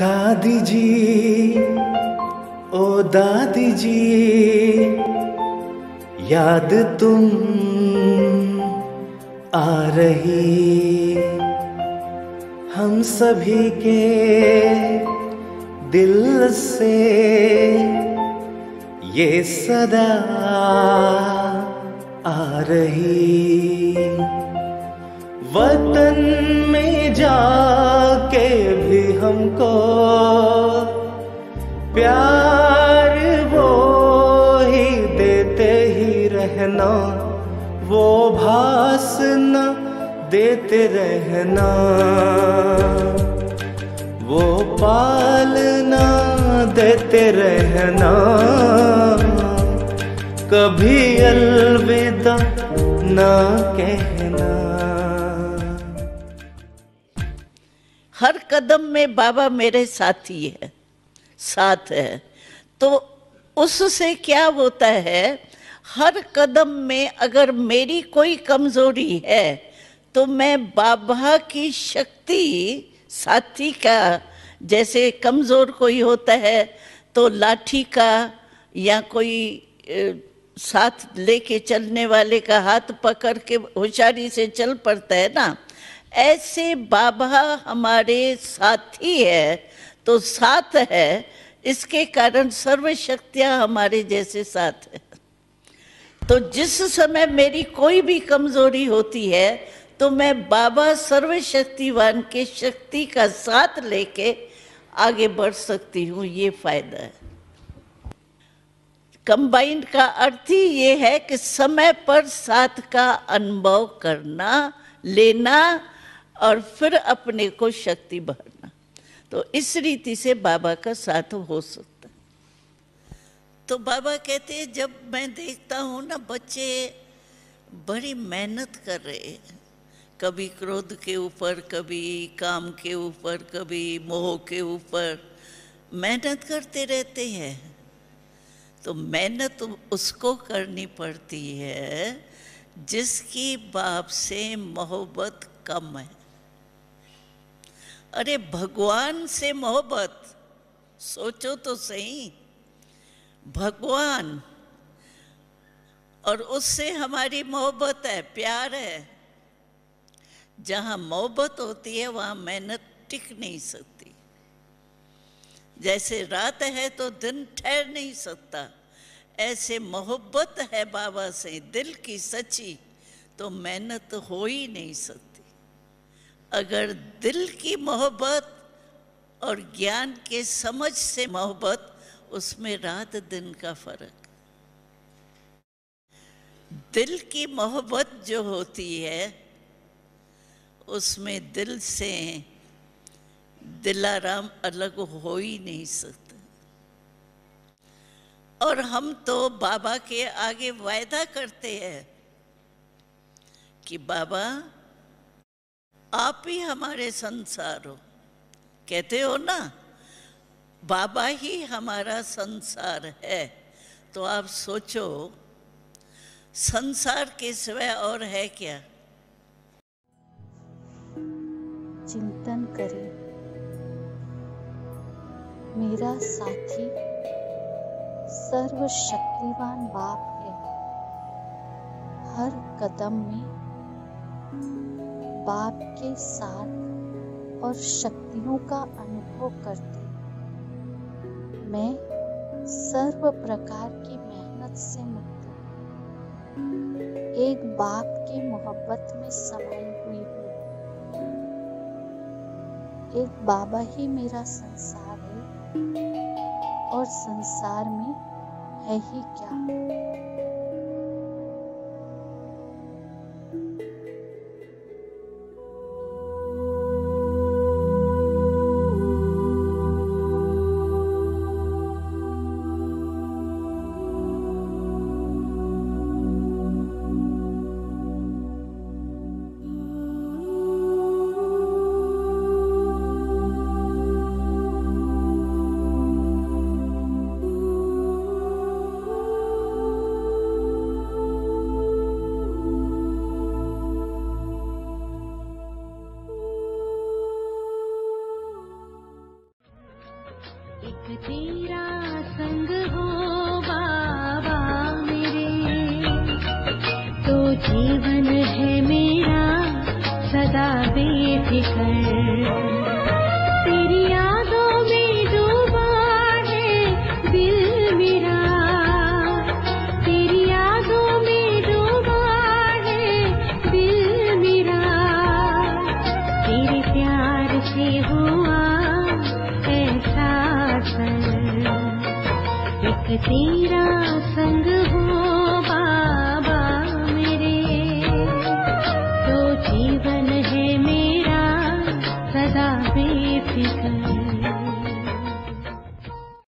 दादी जी ओ दादी जी याद तुम आ रही। हम सभी के दिल से ये सदा आ रही। वतन में जाके भी हमको प्यार वो ही देते ही रहना, वो भास न देते रहना। वो पालना देते रहना। कभी अलविदा ना कहना। हर कदम में बाबा मेरे साथी है, साथ है। तो उससे क्या होता है, हर कदम में अगर मेरी कोई कमज़ोरी है तो मैं बाबा की शक्ति, साथी का, जैसे कमज़ोर कोई होता है तो लाठी का या कोई साथ लेके चलने वाले का हाथ पकड़ के होशियारी से चल पड़ता है ना। ऐसे बाबा हमारे साथी है तो साथ है। इसके कारण सर्व शक्तियाँ हमारे जैसे साथ है। तो जिस समय मेरी कोई भी कमज़ोरी होती है तो मैं बाबा सर्वशक्तिवान के शक्ति का साथ लेके आगे बढ़ सकती हूँ, ये फ़ायदा है। कंबाइंड का अर्थ ही ये है कि समय पर साथ का अनुभव करना, लेना और फिर अपने को शक्ति भरना तो इस रीति से बाबा का साथ हो सकता है। तो बाबा कहते हैं, जब मैं देखता हूँ ना बच्चे बड़ी मेहनत कर रहे हैं। कभी क्रोध के ऊपर, कभी काम के ऊपर, कभी मोह के ऊपर मेहनत करते रहते हैं। तो मेहनत उसको करनी पड़ती है जिसकी बाप से मोहब्बत कम है। अरे भगवान से मोहब्बत। सोचो तो सही। भगवान, और उससे हमारी मोहब्बत है, प्यार है। जहाँ मोहब्बत होती है, वहाँ मेहनत टिक नहीं सकती। जैसे रात है तो दिन ठहर नहीं सकता। ऐसे मोहब्बत है बाबा से, दिल की सच्ची तो मेहनत हो ही नहीं सकती। अगर दिल की मोहब्बत और ज्ञान के समझ से मोहब्बत, उसमें रात दिन का फ़र्क। दिल की मोहब्बत जो होती है, उसमें दिल से दिलाराम अलग हो ही नहीं सकता। और हम तो बाबा के आगे वायदा करते हैं कि बाबा आप ही हमारे संसार हो। कहते हो ना, बाबा ही हमारा संसार है। तो आप सोचो, संसार के सिवाय और है क्या? चिंतन करें। मेरा साथी सर्वशक्तिवान बाप है। हर कदम में बाप के साथ और शक्तियों का अनुभव करते। मैं सर्व प्रकार की मेहनत से मुक्त हूँ। एक बाप की मोहब्बत में समाई हुई हूँ। एक बाबा ही मेरा संसार है और संसार में है ही क्या? जीवन है मेरा, सदा बेफिकर। तेरी यादों में डूबा है, दिल मेरा। तेरी यादों में डूबा है, दिल मेरा। तेरे प्यार से हुआ ऐसा सर। एक तेरा